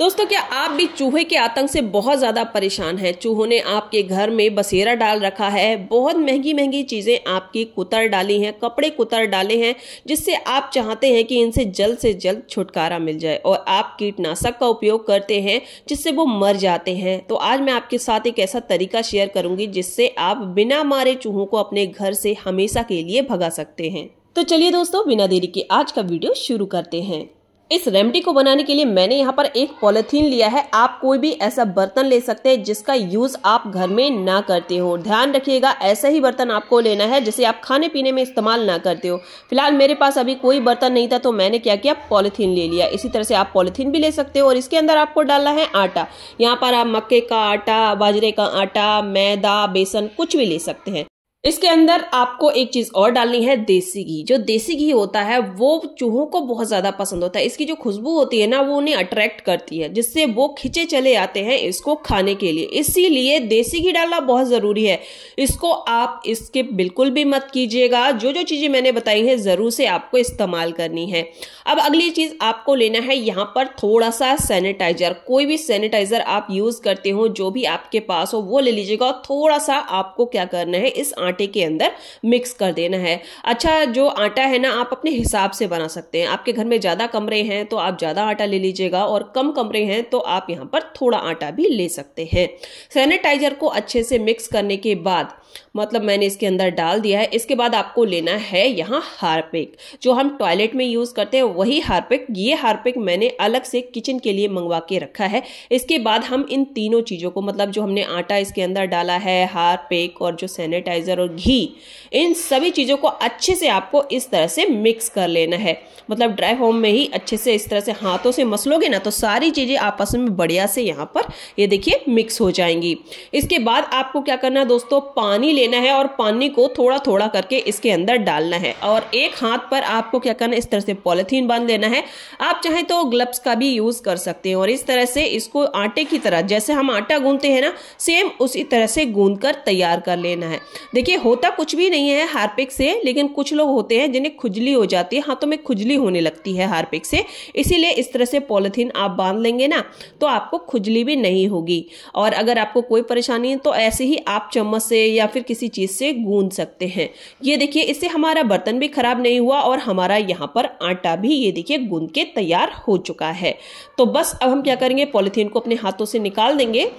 दोस्तों, क्या आप भी चूहे के आतंक से बहुत ज़्यादा परेशान हैं? चूहों ने आपके घर में बसेरा डाल रखा है। बहुत महँगी महँगी चीज़ें आपकी कुतर डाली हैं, कपड़े कुतर डाले हैं, जिससे आप चाहते हैं कि इनसे जल्द से जल्द छुटकारा मिल जाए और आप कीटनाशक का उपयोग करते हैं, जिससे वो मर जाते हैं। तो आज मैं आपके साथ एक ऐसा तरीका शेयर करूँगी, जिससे आप बिना मारे चूहों को अपने घर से हमेशा के लिए भगा सकते हैं। तो चलिए दोस्तों, बिना देरी के आज का वीडियो शुरू करते हैं। इस रेमडी को बनाने के लिए मैंने यहाँ पर एक पॉलिथीन लिया है। आप कोई भी ऐसा बर्तन ले सकते हैं जिसका यूज़ आप घर में ना करते हो। ध्यान रखिएगा, ऐसा ही बर्तन आपको लेना है जिसे आप खाने पीने में इस्तेमाल ना करते हो। फ़िलहाल मेरे पास अभी कोई बर्तन नहीं था तो मैंने क्या किया? पॉलिथीन ले लिया। इसी तरह से आप पॉलिथीन भी ले सकते हो और इसके अंदर आपको डालना है आटा। यहाँ पर आप मक्के का आटा, बाजरे का आटा, मैदा, बेसन कुछ भी ले सकते हैं। इसके अंदर आपको एक चीज़ और डालनी है, देसी घी। जो देसी घी होता है, वो चूहों को बहुत ज़्यादा पसंद होता है। इसकी जो खुशबू होती है ना, वो उन्हें अट्रैक्ट करती है, जिससे वो खिंचे चले आते हैं इसको खाने के लिए। इसीलिए देसी घी डालना बहुत ज़रूरी है। इसको आप इसके बिल्कुल भी मत कीजिएगा। जो जो चीज़ें मैंने बताई है, ज़रूर से आपको इस्तेमाल करनी है। अब अगली चीज़ आपको लेना है यहाँ पर थोड़ा सा सैनिटाइजर कोई भी सैनिटाइजर आप यूज़ करते हो, जो भी आपके पास हो, वो ले लीजिएगा और थोड़ा सा आपको क्या करना है, इस आटे के अंदर मिक्स कर देना है। अच्छा जो आटा है ना, आप अपने हिसाब से बना सकते हैं। आपके घर में ज़्यादा कमरे हैं तो आप ज़्यादा आटा ले लीजिएगा और कम कमरे हैं तो आप यहाँ पर थोड़ा आटा भी ले सकते हैं। सैनिटाइजर को अच्छे से मिक्स करने के बाद मतलब मैंने इसके अंदर डाल दिया है। इसके बाद आपको लेना है यहाँ हारपिक। जो हम टॉयलेट में यूज़ करते हैं, वही हारपिक। ये हारपिक मैंने अलग से किचन के लिए मंगवा के रखा है। इसके बाद हम इन तीनों चीज़ों को मतलब जो हमने आटा इसके अंदर डाला है, हारपिक और जो सैनिटाइजर और घी इन सभी चीज़ों को अच्छे से आपको इस तरह से मिक्स कर लेना है। मतलब ड्राई होम में ही अच्छे से इस तरह से हाथों से मसलोगे ना तो सारी चीज़ें आपस में बढ़िया से यहाँ पर ये देखिए मिक्स हो जाएँगी। इसके बाद आपको क्या करना है दोस्तों, पानी लेना है और पानी को थोड़ा थोड़ा करके इसके अंदर डालना है। और एक हाथ पर आपको क्या करना है, इस तरह से पॉलिथीन बाँध लेना है। आप चाहें तो ग्लव्स का भी यूज़ कर सकते हैं और इस तरह से इसको आटे की तरह, जैसे हम आटा गूंदते हैं ना सेम उसी तरह से गूंद तैयार कर लेना है। देखिए होता कुछ भी नहीं है हार्पिक से, लेकिन कुछ लोग होते हैं जिन्हें खुजली हो जाती है। हाथों में खुजली होने लगती है हार्पिक से। इसीलिए इस तरह से पॉलिथीन आप बाँध लेंगे ना तो आपको खुजली भी नहीं होगी। और अगर आपको कोई परेशानी है तो ऐसे ही आप चम्मच से या फिर किसी चीज़ से गूंद सकते हैं। ये देखिए, इससे हमारा बर्तन भी खराब नहीं हुआ और हमारा यहाँ पर आटा भी, ये देखिए, गूंद के तैयार हो चुका है। तो बस अब हम क्या करेंगे, पॉलिथीन को अपने हाथों से निकाल देंगे।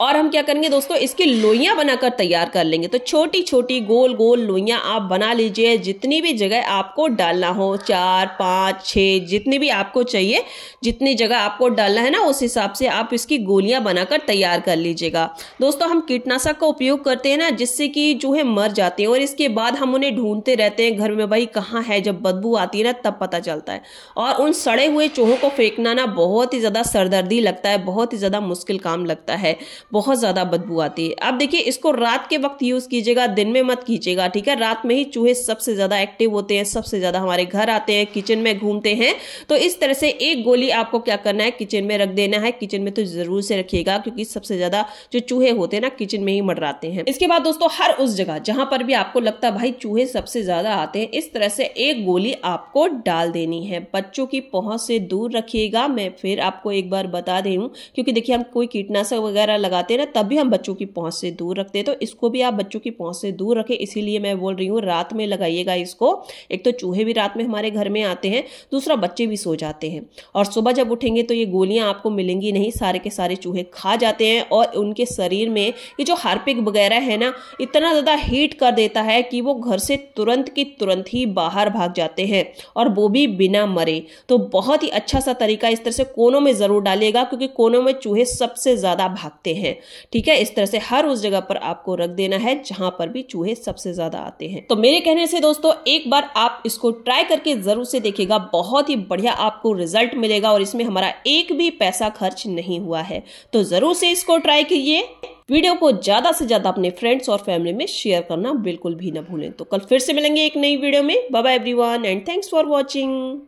और हम क्या करेंगे दोस्तों, इसकी लोइयाँ बनाकर तैयार कर लेंगे। तो छोटी छोटी गोल गोल लोइयाँ आप बना लीजिए, जितनी भी जगह आपको डालना हो, चार, पाँच छः जितनी भी आपको चाहिए, जितनी जगह आपको डालना है ना, उस हिसाब से आप इसकी गोलियाँ बनाकर तैयार कर लीजिएगा। दोस्तों, हम कीटनाशक का उपयोग करते हैं ना, जिससे कि चूहे मर जाते हैं और इसके बाद हम उन्हें ढूंढते रहते हैं घर में, भाई, कहाँ है, जब बदबू आती है ना, तब पता चलता है। और उन सड़े हुए चूहों को फेंकना ना, बहुत ही ज़्यादा सरदर्दी लगता है, बहुत ही ज़्यादा मुश्किल काम लगता है। बहुत ज़्यादा बदबू आती है। अब देखिए, इसको रात के वक्त यूज़ कीजिएगा, दिन में मत कीजिएगा, ठीक है? रात में ही चूहे सबसे ज़्यादा एक्टिव होते हैं, सबसे ज़्यादा हमारे घर आते हैं किचन में घूमते हैं। तो इस तरह से एक गोली आपको क्या करना है? किचन में रख देना है। किचन में तो ज़रूर से रखिएगा, क्योंकि सबसे ज़्यादा जो चूहे होते हैं ना किचन में ही मंडराते हैं। इसके बाद दोस्तों, हर उस जगह जहाँ पर भी आपको लगता है, भाई, चूहे सबसे ज़्यादा आते हैं, इस तरह से एक गोली आपको डाल देनी है। बच्चों की पहुँच से दूर रखिएगा। मैं फिर आपको एक बार बता दे क्योंकि देखिए, हम कोई कीटनाशक वगैरह लगाते लगाते ना तब भी हम बच्चों की पहुँच से दूर रखते हैं। तो इसको भी आप बच्चों की पहुँच से दूर रखें, इसीलिए मैं बोल रही हूँ, रात में लगाइएगा इसको। एक तो चूहे भी रात में हमारे घर में आते हैं, दूसरा बच्चे भी सो जाते हैं। और सुबह जब उठेंगे तो ये गोलियाँ आपको मिलेंगी नहीं, सारे के सारे चूहे खा जाते हैं और उनके शरीर में ये जो हार्पिक वगैरह है ना, इतना ज़्यादा हीट कर देता है कि वो घर से तुरंत की तुरंत ही बाहर भाग जाते हैं और वो भी बिना मरे। तो बहुत ही अच्छा सा तरीका इस तरह से कोनों में ज़रूर डालिएगा, क्योंकि कोनों में चूहे सबसे ज़्यादा भागते हैं। ठीक है, इस तरह से हर उस जगह पर आपको रख देना है जहाँ पर भी चूहे सबसे ज़्यादा आते हैं। तो मेरे कहने से दोस्तों, एक बार आप इसको ट्राई करके ज़रूर से देखिएगा, बहुत ही बढ़िया आपको रिज़ल्ट मिलेगा और इसमें हमारा एक भी पैसा खर्च नहीं हुआ है। तो ज़रूर से इसको ट्राई कीजिए। वीडियो को ज़्यादा से ज़्यादा अपने फ्रेंड्स और फैमिली में शेयर करना बिल्कुल भी ना भूलें। तो कल फिर से मिलेंगे एक नई वीडियो में। बाबा everyone and thanks for watching.